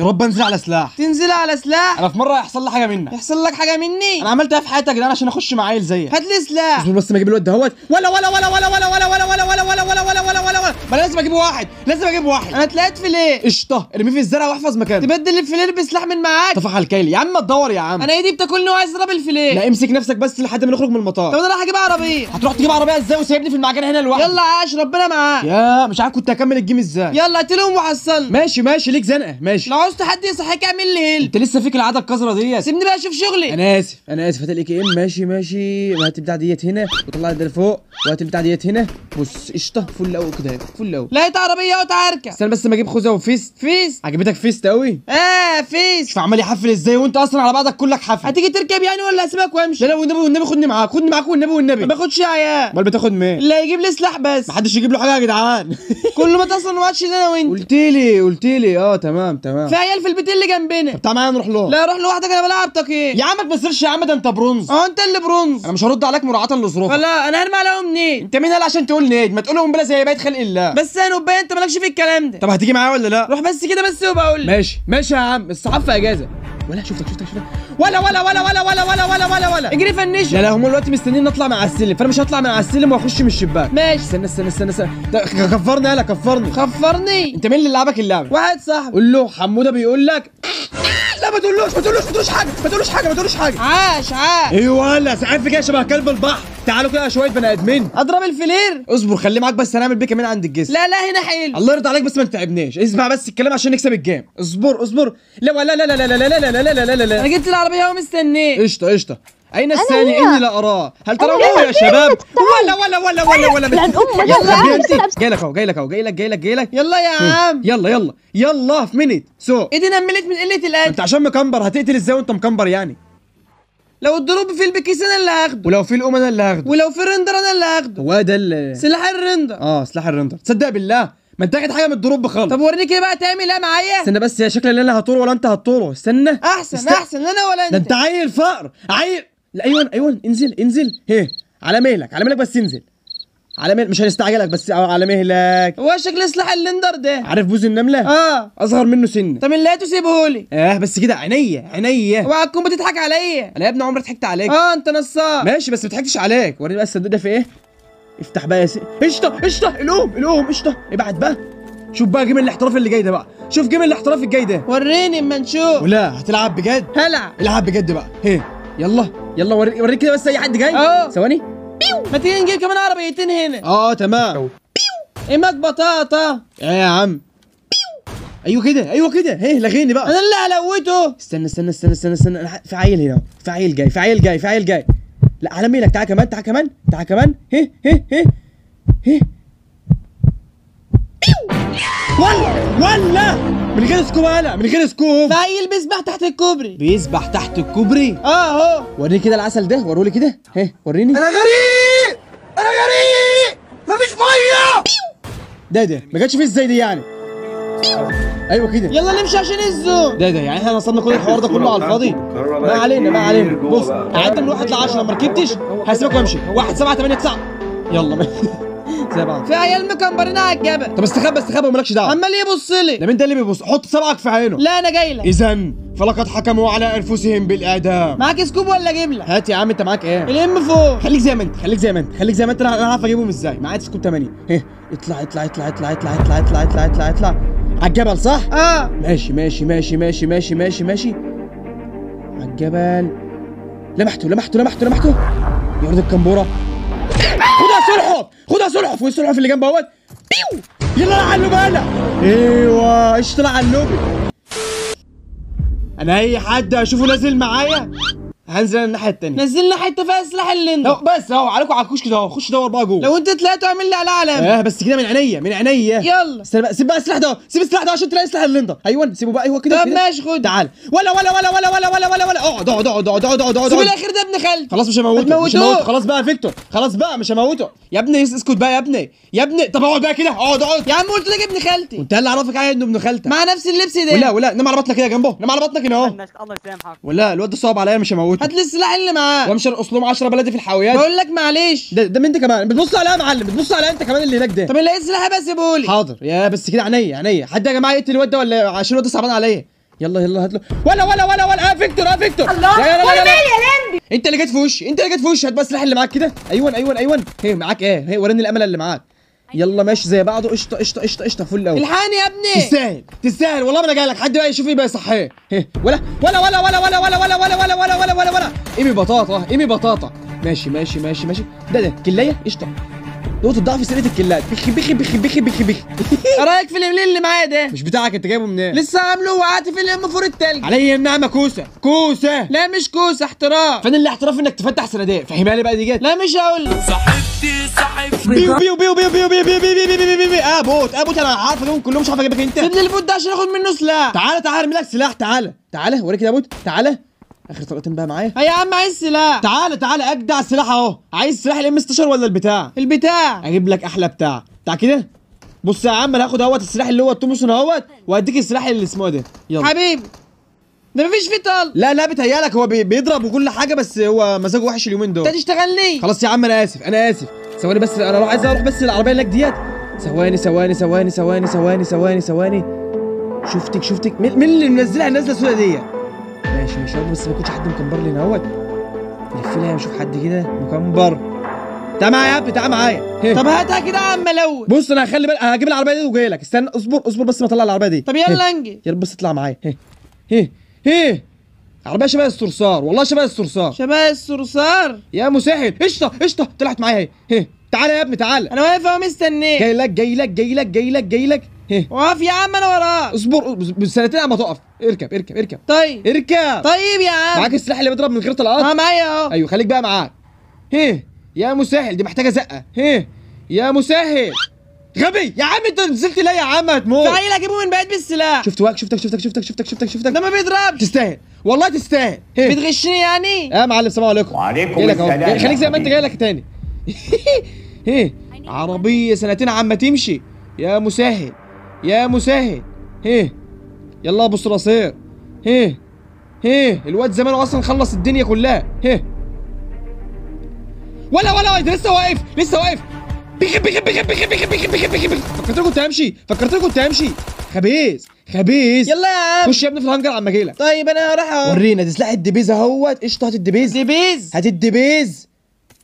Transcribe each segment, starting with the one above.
يا رب انزل على سلاح تنزل على سلاح أنا في مره هيحصل لي حاجة منك يحصل لك حاجة مني أنا عملت إيه في حياتي يا جدعان عشان اخش مع عيل زيك هات لي سلاح اصبر بس ما أجيب الواد دهوت ولا ولا ولا ولا ولا ولا ولا ولا ولا ولا ولا ولا ولا ولا ولا ما لازم أجيب واحد لازم أجيب واحد أنا اتلقيت في ليه قشطه ارميه في الزرع واحفظ مكانه تبدل ال flare بسلاح من معاك طفح الكيل يا عم تدور يا عم أنا ايدي بتاكلني وعايز اضرب ال flare لا امسك نفسك بس لحد ما نخرج من طب المطار أنا راح أجيب عربيه هتروح تجيب عربيه إزاي وسايبني في المعجنه هنا لوحدي يلا عاش ربنا معاك يا مش عارف كنت هكمل ال game إزاي يلا قتلهم وحصلني ماشي ماشي ليك زنقه ماشي لو عاوزت حد يصحيك اعمل لي heal انت لسه فيك العادة القذره ديت. سيبني بقى أشوف شغلي. أنا آسف أنا آسف. هات ال AKM ماشي ماشي. وهات البتاع ديت هنا. وطلع ده لفوق وهات البتاع ديت هنا. بص قشطة. فل قوي كده فل قوي لقيت عربية وتعالى اركب. استنى بس ما أجيب خوذة و vest. vest عجبتك vest قوي آه vest شوف عمال يحفل إزاي وأنت أصلا على بعضك كلك حفل. هتيجي تركب يعني ولا أسيبك وأمشي؟ لا والنبي والنبي خدني معاك. خدني معاك والنبي والنبي. ما باخدش عيال أمال بتاخد مين اللي هيجيب لي سلاح بس. محدش يجيب له حاجة يا جدعان. كل ما تصل ده أنا وأنت. قلت لي قلت لي. آه تمام تمام. في عيال في البيت اللي جنبنا. طب تعالى معايا نروح له لا روح لوحدك أنا بلعب تقييم يا عم ما تمثلش يا عم ده أنت برونز. آه أنت اللي برونز. أنا مش هرد عليك مراعاة لظروفك. لا أنا هرمي عليهم منين أنت مين قال عشان تقول need ما تقولهم بلا زي بيت خلق الله. بس أنا وبايا أنت مالكش في الكلام ده. طب هتيجي معايا ولا لا؟ روح بس كده بس وبقول ماشي. ماشي يا عم الصحاب في أجازة. ولا شفتك شفتك شفتك ولا ولا ولا ولا ولا ولا ولا ولا ولا اجري فنش لا لا هم دلوقتي مستنيين نطلع من على السلم فأنا مش هطلع من على السلم وأخش من الشباك. ماشي. استنى استنى استنى استنى. كفرني يالا كفرني خفرني. أنت مين اللي لعبك اللعبة؟ واحد صاحبي. قول له حمودة بيقول لك لا ما تقولوش ما تقولوش ما تقولوش حاجة ما تقولوش حاجة ما تقولوش حاجة عاش عاش أيوه ولا ساعات كده شبه كلب البحر تعالوا كده شوية بني ادمين اضرب الفلير اصبر خليه معاك بس هنعمل بيه كمان عند الجسم لا لا هنا حلو الله يرضى عليك بس ما تتعبناش اسمع بس الكلام عشان نكسب الجيم اصبر اصبر لا ولا لا لا لا لا لا لا لا لا لا لا لا أنا لا جبت العربيه ومستنيه قشطه قشطه أين الثاني. إني لا أراه. هل هنا. يا شباب؟ ولا ولا ولا ولا ولا لعن أمك. يلا جاي لك أهو جاي لك أهو جاي لك جاي لك جاي لك. يلا يا عم. يلا يلا. يلا في منت سو. إيدي نملت من قلة الأكل. أنت عشان مكمبر هتقتل إزاي وأنت مكمبر يعني؟ لو الضروب في البكيس أنا اللي هاخده. ولو في الأم أنا اللي هاخده. ولو في الرندر أنا اللي هاخده. هو ده اللي سلاح الرندر. آه سلاح الرندر. تصدق بالله ما أنت حاجة من الدروب خالص. طب وريني كده بقى تعمل إيه معايا؟ استنى بس يا شكل اللي أنا هطوره ولا أنت هتطوره استنى. أحسن است- أحسن أنا ولا ده أنت أنت. عيل فقر عيل لا أيوه أيوه انزل انزل هيه على مهلك على مهلك بس انزل. على مهلك مش هنستعجلك بس على مهلك. هو شكل سلاح اللندر ده. عارف بوز النملة؟ آه. أصغر منه سنه طب اللي لقيته سيبهولي آه بس كده عينيا عينيا. اوعى تكون بتضحك عليا. أنا يا ابني عمري ضحكت عليك. آه أنت نصاب. ماشي بس ما ضحكتش عليك. وريني بقى الصندوق ده في إيه. افتح بقى يا سي قشطة قشطة القوم القوم قشطة. ابعت بقى. شوف بقى جيم الاحتراف اللي جاي ده بقى. شوف جيم الاحتراف الجاي ده. وريني اما نشوف. ولا هتلعب بجد؟ هلع العب بجد بقى. هي. يلا يلا وري وريك كده بس أي حد جاي. آه. ثواني. ما تيجي نجيب كمان عربيتين هنا آه تمام. ايماك بطاطا. إيه يا عم. أيوه كده أيوه كده. هي لغيني بقى. أنا اللي هلوته. استنى استنى استنى استنى استنى. أنا في عيل هنا. في عيل جاي في عيل جاي في عيل جاي. لا على ميلك. تعال كمان تعال كمان تعال كمان. هي هي هي هي ولا ولا! من غير scope أنا من غير scope. في عيل بيسبح تحت الكوبري. بيسبح تحت الكوبري. آه اهو وريني كده العسل ده ورولي كده. هي وريني. أنا غريق! أنا غريق! مفيش مية! ده ده. ما جاتش فيه إزاي دي يعني. أيوه كده. يلا نمشي عشان ال zone. ده ده. يعني إحنا نصبنا كل الحوار ده كله على الفاضي. ما علينا ما علينا. بص قعدت من واحد ل 10 ما ركبتش. هسيبك وأمشي. واحد سبعة ثمانية تسعة. يلا. زي بعض. في عيال مكمبرين على الجبل. طب استخبى استخبى ومالكش دعوة. عمال يبص ده لي مين ده اللي بيبص؟ حط صبعك في عينه. لا أنا جاي لك. اذا فلقد حكموا على أنفسهم بالاعدام معاك scope ولا أجيب لك هات يا عم أنت معاك إيه؟ ال M4 خليك زي ما أنت خليك زي ما أنت خليك زي ما أنت. أنا عارف أجيبهم إزاي. معايا scope 8 إيه؟ اطلع اطلع اطلع اطلع اطلع اطلع اطلع اطلع اطلع اطلع. على الجبل صح؟ آه. ماشي ماشي ماشي ماشي ماشي ماشي ماشي. على الجبل. لمحته لمحته لمحته لمحته. يا ولد الكمبورة. سلحف والسلحف اللي جنب أهوت. بيو! يلا على اللوب أنا أيوه إيش طلع على اللوب أنا أي حد أشوفه نازل معايا؟ هنزل الناحية التانية. نزلنا حتة فيها سلاح اهو بس اهو عليكم على الكشك ده اهو خش دور بقى جوه. لو انت طلعت اعمل لي على علامه آه بس كده من عينيا من عينيا. يلا. استنى بقى سيب بقى السلاح ده سيب السلاح ده عشان تلاقي سلاح اللندر أيوه سيبه بقى. أيوه كده طب. ماشي خد. تعال. ولا ولا ولا ولا ولا ولا ولا ولا. اقعد اقعد اقعد اقعد اقعد اقعد. سيب الأخير ده ابن خالتي. خلاص مش هموته مش. هموته. خلاص بقى فيكتور. خلاص بقى مش هموته. يا ابني اس- اسكت بقى يا ابني. يا ابني طب اقعد بقى كده. اقعد اقعد. يا عم قلت لك ابن خالتي. وانت اللي عرفك عليه انه ابن خالتك. مع نفس اللبس ده. ولا ولا نام على بطنك كده جنبه. نام على بطنك هنا اهو. الله يسامحك ولا الواد ده صعب عليا مش هموته. هات لي السلاح اللي معاه وامشي ارقص لهم 10 بلدي في الحاويات. بقول لك معلش. ده ده من انت كمان. بتبص عليا يا معلم. بتبص عليا انت كمان اللي هناك ده. طب اللي لقيت سلاح بقى سيبهولي حاضر. يا بس كده عينيا عينيا. حد يا جماعة يقتل الواد ده ولا عشان الواد ده صعبان عليا؟ يلا يلا هات له. ولا ولا ولا ولا. آه فيكتور آه فيكتور. الله. لا لا لا وأنا لا, لا. مالي يا. لمبي انت اللي جيت في وشي انت اللي جيت في وشي هات بس السلاح اللي معاك كده. أيوه أيوه أيوه هي معاك إيه؟ هي وريني الأمل اللي معاك. يلا ماشي زي بعضه قشطه قشطه قشطه قشطه فل قوي الحقني يا ابني تستاهل تستاهل والله ما أنا جاي لك حد بقى يشوف إيه بقى صحيه هه، ولا ولا ولا ولا ولا ولا ولا ولا ولا ولا ولا ولا ولا ايمي بطاطا ايمي بطاطا ماشي ماشي ماشي ماشي ده ده كلايه قشطه نقطة ضعف سرقة الكلات بخي بخي بخي بخي بخي بخي إيه رايك في الاملين اللي معايا ده مش بتاعك انت جايبه منين؟ لسه عامله وقعت في ال M4 التلج عليا النعمة كوسة كوسة لا مش كوسه احتراف فين الاحتراف انك تفتح صناديق فهمها لي بقى دي جت لا مش هقول لك بيو بيو بيو بيو بيو بيو بيو بيو بيو بيو بيو بيو آه bot آه bot أنا عارف اجيبهم كلهم مش عارف اجيبك انت سيب لي ال bot ده عشان اخد منه سلاح تعالى تعالى ارمي لك سلاح تعالى تعالى وريك كده يا bot تعالى آخر طلقتين بقى معايا؟ يا عم عايز سلاح. تعالى تعالى اجدع السلاح أهو. عايز سلاح ال M 16 ولا البتاع؟ البتاع. أجيب لك أحلى بتاع. بتاع كده؟ بص يا عم أنا هاخد أهوت السلاح اللي هو التومسون أهوت وهديك السلاح اللي اسمه ده. يلا. حبيبي ده مفيش فيه طلق لا لا بتهيالك هو بي- بيضرب وكل حاجة بس هو مزاجه وحش اليومين انت دول تشتغلني خلاص يا عم أنا آسف أنا آسف. ثواني بس أنا راح عايز أروح بس العربية هناك ديت. ثواني ثواني ثواني ثواني ثواني ثواني ثواني. شفتك شفتك. مين مين اللي منزلها النازلة السوداء ديت؟ ماشي رب بس ما يكونش حد مكمبر لي اهوت لف لها نشوف حد كده مكمبر تعال معايا يا ابني؟ تعال معايا. هه. طب هاتها كده يا عم ملون. بص أنا هخلي بالك هجيب العربية دي وجاي لك. استنى اصبر اصبر بس ما اطلع العربية دي. طب يلا انجز يا رب بس اطلع معايا. هه هه هه عربية شبه الصرصار والله شبه الصرصار شبه الصرصار يا مسهل. قشطة قشطة. طلعت معايا. اهي هه تعالى يا ابني تعالى أنا واقف أهو مستنيك. جاي لك جاي لك جاي لك جاي لك جاي لك. هه واقف يا عم أنا وراك. اصبر بالسنتين عم تقف. اركب اركب اركب. طيب. اركب. طيب يا عم. معاك السلاح اللي بيضرب من غير آه طلقات معايا اهو. أيوه خليك بقى معاك. هه يا مسهل دي محتاجة زقة. هه يا مسهل. غبي! يا عم أنت نزلت ليه يا عم هتموت. عيل اجيبه من بعيد بالسلاح. شفت واك شفتك شفتك شفتك شفتك شفتك شفتك. ده ما بيضربش. تستاهل. والله تستاهل. هه. بتغشني يعني؟ يا معلم السلام عليكم. وعليكم. السلام. خليك زي ما أنت. جاي لك تاني. إيه؟ عربية سنتين عم تمشي. يا مسهل. يا مسهل إيه يلا ابو صراصير إيه إيه الواد زمانه أصلا خلص الدنيا كلها إيه ولا ولا ولا لسه واقف لسه واقف. بيخ بيخ بيخ بيخ بيخ بيخ بيخ بيخ بيخ فكرت كنت همشي فكرت كنت همشي. خبيث خبيث. يلا يا عم. خش يا ابني في الهنجر عم أجي لك طيب أنا رايح ورينا دي سلاح الدبيز أهوت. قشطة هات الدبيز. دبيز. هات الدبيز.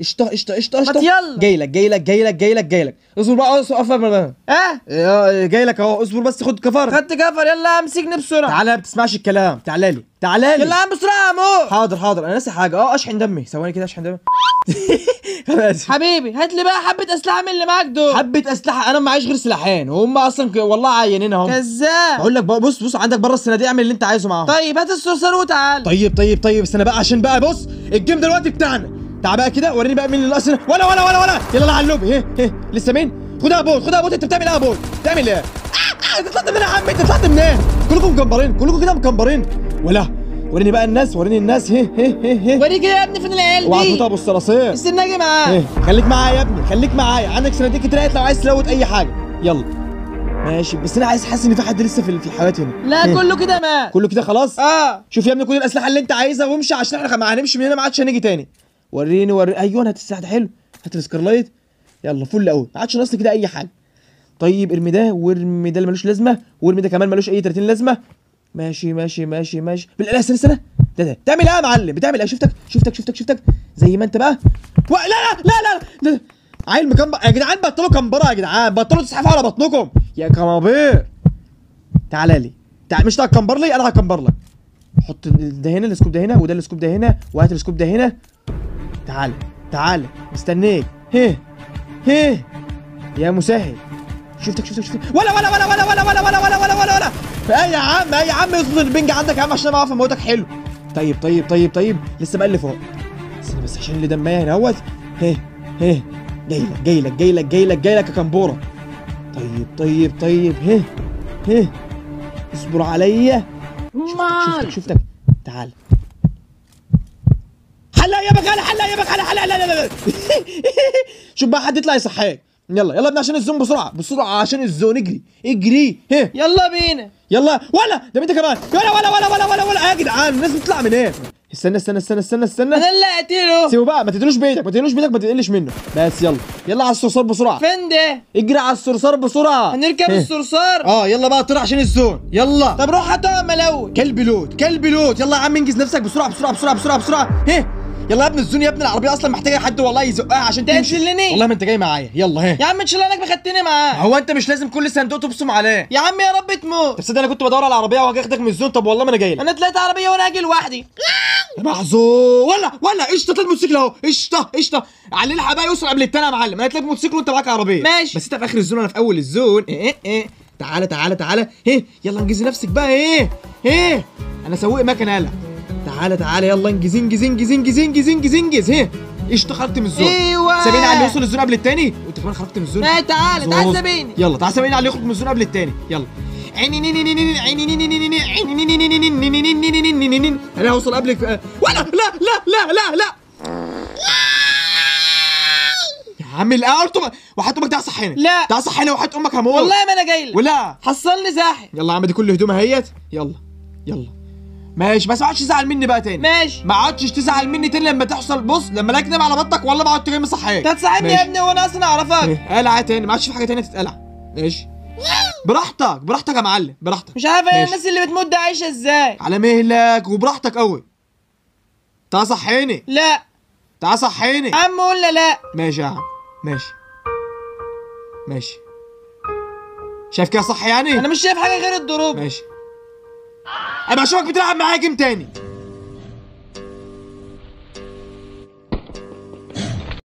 قشطه قشطه قشطه ما قشطه يلا. جاي لك جاي لك جاي لك جاي لك جاي لك. اصبر بقى اقف بقى. آه؟ جاي لك اهو. اصبر بس خد cover خدت cover يلا امسكني بسرعة. تعالى ما بتسمعش الكلام. تعالى لي تعالى لي. يلا عم بسرعة يا امور حاضر حاضر. أنا ناسي حاجة. آه اشحن دمي. ثواني كده اشحن دمي. حبيبي هات لي بقى حبة أسلحة من اللي معاك دول. حبة أسلحة؟ أنا معيش غير سلاحين. وهم أصلا ك- والله عينين اهم كذاب. بقول لك بص بص عندك بره الصناديق اعمل اللي أنت عايزه معاهم. طيب هات الصرصار وتعال طيب طيب طيب استنى بقى عشان بقى بص ال game دلوقتي بتاعنا. تعال بقى كده وريني بقى مين اللي. ولا ولا ولا ولا. يلا أنا علوب إيه إيه. لسه مين؟ خدها يا bot خدها يا bot انت بتعمل إيه يا bot بتعمل إيه؟ آه، آه، انت طلعت منين يا عم. انت طلعت منين؟ كلكم مكمبرين كلكم كده مكمبرين ولا وريني بقى الناس وريني الناس. هيه هيه هيه هيه وريك يا ابني فين العيال اوعى دي تفوتها ابو الصراصير استنى أجي معاك إيه خليك معايا يا ابني خليك معايا. عندك سنتين كتير لو عايز تلوت أي حاجة. يلا. ماشي. بس أنا عايز حاسس إن في حد لسه في في الحياة هنا. لا إيه؟ كله كده مات كله كده خلاص؟ آه. شوف يا ابني كل الأسلحة اللي أنت عايزها وامشي عشان إحنا ما هنمشي من هنا ما عادش هنيجي تاني. وريني وريني أيوه هات السلاح ده حلو هات ال SCAR-L يلا فل قوي ما عادش ناقص كده أي حاجة. طيب ارمي ده وارمي ده اللي ملوش لازمة وارمي ده كمان ملوش أي 30 لازمة. ماشي ماشي ماشي ماشي. بالله استنى استنى. ده ده. بتعمل إيه يا معلم؟ بتعمل إيه؟ شفتك شفتك شفتك شفتك. زي ما أنت بقى. و... لا لا لا لا ده. عيل مكمبر. يا جدعان بطلوا كمبرة يا جدعان. بطلوا تسحفوا على بطنكم. يا كمابير تعالى لي. تعال مش هتكمبر لي؟ أنا هكمبر لك. حط ده هنا ال scope ده هنا وده ال scope ده هنا وهات ال scope ده هنا. تعال تعال مستنيك. هه هه يا مسهل. شفتك شفتك شفتك. ولا ولا ولا ولا ولا ولا ولا ولا ولا ولا. ولا إيه يا عم إيه يا عم اظبط ال ping عندك يا عم عشان أعرف اموتك حلو. طيب طيب طيب طيب. لسه بقى اللي فوق استنى بس عشان اللي دمايا هنا اهوت هه هه جاي لك جاي لك جاي لك جاي لك جاي لك يا كمبورة. طيب طيب طيب. هه هه اصبر عليا. شفتك شفتك شفتك. تعال. حلا يا بغالة حلا يا بغالة حلا لا لا لا لا. شوف بقى حد يطلع يصحيك. يلا يلا عشان الزون بسرعة بسرعة عشان الزون. اجري اجري. ها. يلا بينا. يلا ولا ده انت كمان؟ ولا ولا ولا ولا ولا ولا. يا جدعان الناس بتطلع من إيه استنى استنى استنى استنى استنى. أنا اللي اقتله سيبه بقى ما تدلوش بايدك ما تدلوش بايدك ما تقلش منه. بس يلا يلا على الصرصار بسرعة. فين ده اجري على الصرصار بسرعة. هنركب. الصرصار؟ آه يلا بقى طلع عشان الزون. يلا. طب روح هاتوا ملون. كلب لوت كلب لوت. يلا يا عم انجز نفسك بسرعة بسرعة بسرعة بسرعة بسرعة. هيه يلا يا ابن الزون يا ابن العربية أصلا محتاجة حد والله يزقها عشان تمشي. تنزلني. والله ما أنت جاي معايا. يلا هيه يا عم ان شاء الله انك بخدتني معاه هو أنت مش لازم كل صندوق تبصم عليه. يا عم يا رب تموت. طب صدق أنا كنت بدور على العربية وهاجي أخدك من الزون. طب والله ما أنا جاي لك. أنا طلعت عربية وأنا أجي لوحدي. محظوظ ولا ولا قشطة طلع الموتوسيكل أهو. قشطة قشطة. علي الحق بقى يوصل قبل التاني يا معلم. أنا هتلاقي موتوسيكل وأنت معاك عربية. ماشي. بس أنت في آخر ال zone أنا في أول ال zone. إيه إيه إيه. تعالى تعالى تعالى. إيه يلا انجزي نفسك بقى. إيه إيه. أنا سويق مكنة يلا. تعالى تعالى يلا انجز انجز انجز انجز انجز انجز انجز إيه قشطه خرجت من ال zone أيوه سابقني على اللي يوصل ال zone قبل التاني وانت كمان خرجت من ال zone لا تعالى تعالى زوز. سابقني يلا تعالى سابقني على اللي يخرج من ال zone قبل التاني يلا أنا هوصل قبلك ولا لا لا لا لا لا يا عم لا قلت وحط أمك تعال صحيني لا. تعال صحيني وحط أمك هموت والله ما أنا جاي لك ولا حصلني زاحف يلا يا عم دي كل هدومها اهيت يلا يلا ماشي بس ما عادش تزعل مني بقى تاني. ماشي. ما عادش تزعل مني تاني لما تحصل. بص لما الاقيك نايم على بطنك والله ما عدت جاي مصحيك انت هتصاحبني يا. ابني وأنا أصلا اعرفك. قلع تاني. ما عادش في حاجة تانية تتقلع. ماشي. براحتك براحتك يا معلم براحتك. مش عارف إيه. الناس اللي بتموت دي عايشة إزاي. على مهلك وبراحتك قوي. تعال صحيني. لا. تعال صحيني. عم ولا لا. ماشي يا عم. ماشي. ماشي. شايف كده صح يعني؟ أنا مش شايف حاجة غير الضروب. ماشي. أبقى أشوفك بتلعب معايا جيم تاني.